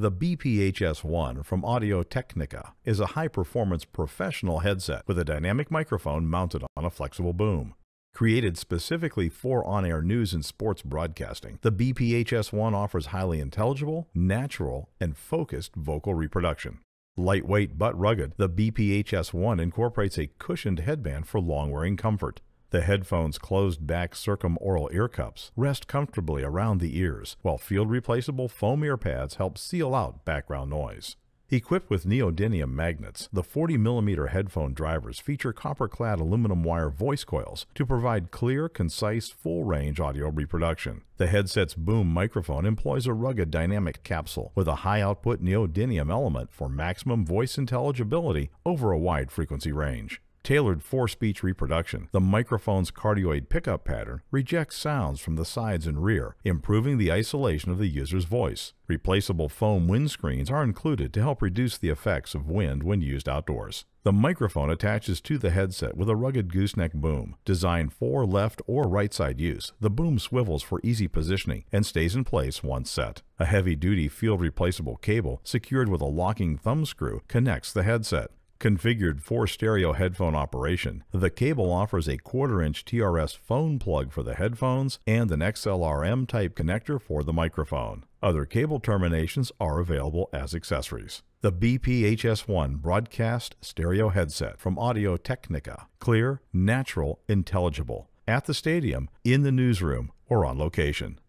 The BPHS-1 from Audio Technica is a high-performance professional headset with a dynamic microphone mounted on a flexible boom. Created specifically for on-air news and sports broadcasting, the BPHS-1 offers highly intelligible, natural, and focused vocal reproduction. Lightweight but rugged, the BPHS-1 incorporates a cushioned headband for long-wearing comfort. The headphone's closed-back circumaural ear cups rest comfortably around the ears, while field-replaceable foam ear pads help seal out background noise. Equipped with neodymium magnets, the 40mm headphone drivers feature copper-clad aluminum wire voice coils to provide clear, concise, full-range audio reproduction. The headset's boom microphone employs a rugged dynamic capsule with a high-output neodymium element for maximum voice intelligibility over a wide frequency range. Tailored for speech reproduction, the microphone's cardioid pickup pattern rejects sounds from the sides and rear, improving the isolation of the user's voice. Replaceable foam windscreens are included to help reduce the effects of wind when used outdoors. The microphone attaches to the headset with a rugged gooseneck boom. Designed for left or right side use, the boom swivels for easy positioning and stays in place once set. A heavy-duty field replaceable cable secured with a locking thumb screw connects the headset. Configured for stereo headphone operation, the cable offers a quarter-inch TRS phone plug for the headphones and an XLR-M type connector for the microphone. Other cable terminations are available as accessories. The BPHS-1 Broadcast Stereo Headset from Audio Technica. Clear, natural, intelligible. At the stadium, in the newsroom, or on location.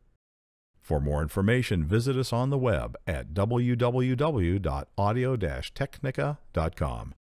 For more information, visit us on the web at www.audio-technica.com.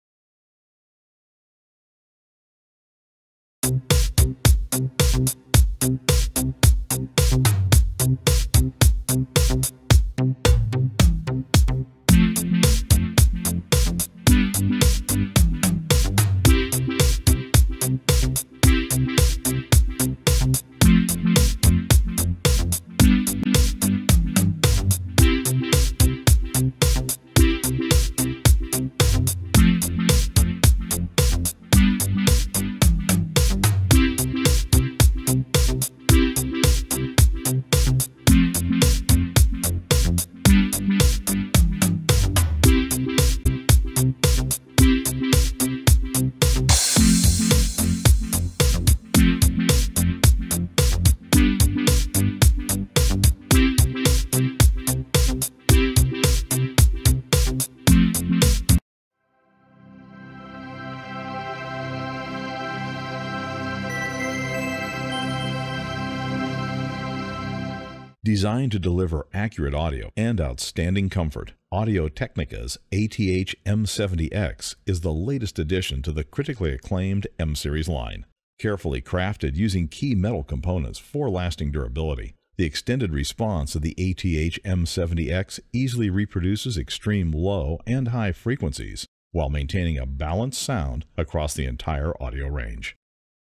Designed to deliver accurate audio and outstanding comfort, Audio Technica's ATH M70X is the latest addition to the critically acclaimed M Series line. Carefully crafted using key metal components for lasting durability, the extended response of the ATH M70X easily reproduces extreme low and high frequencies while maintaining a balanced sound across the entire audio range.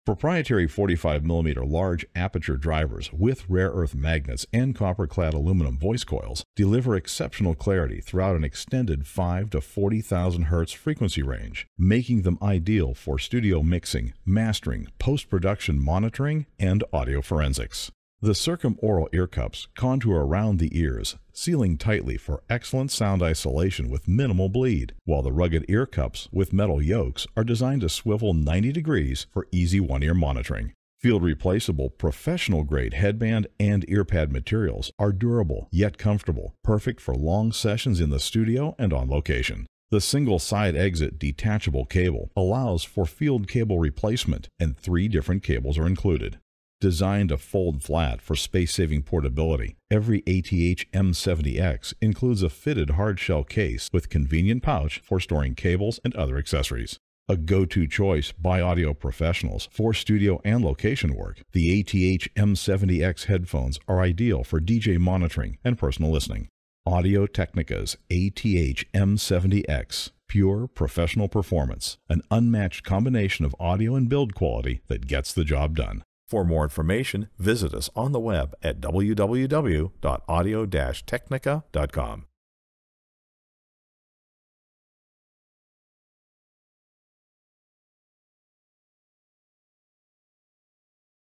Proprietary 45mm large aperture drivers with rare earth magnets and copper-clad aluminum voice coils deliver exceptional clarity throughout an extended 5 to 40,000 Hz frequency range, making them ideal for studio mixing, mastering, post-production monitoring, and audio forensics. The circumaural ear cups contour around the ears, sealing tightly for excellent sound isolation with minimal bleed, while the rugged ear cups with metal yokes are designed to swivel 90 degrees for easy one-ear monitoring. Field replaceable professional grade headband and earpad materials are durable yet comfortable, perfect for long sessions in the studio and on location. The single side exit detachable cable allows for field cable replacement and three different cables are included. Designed to fold flat for space-saving portability, every ATH M70X includes a fitted hardshell case with convenient pouch for storing cables and other accessories. A go-to choice by audio professionals for studio and location work, the ATH M70X headphones are ideal for DJ monitoring and personal listening. Audio Technica's ATH M70X pure professional performance, an unmatched combination of audio and build quality that gets the job done. For more information, visit us on the web at www.audio-technica.com.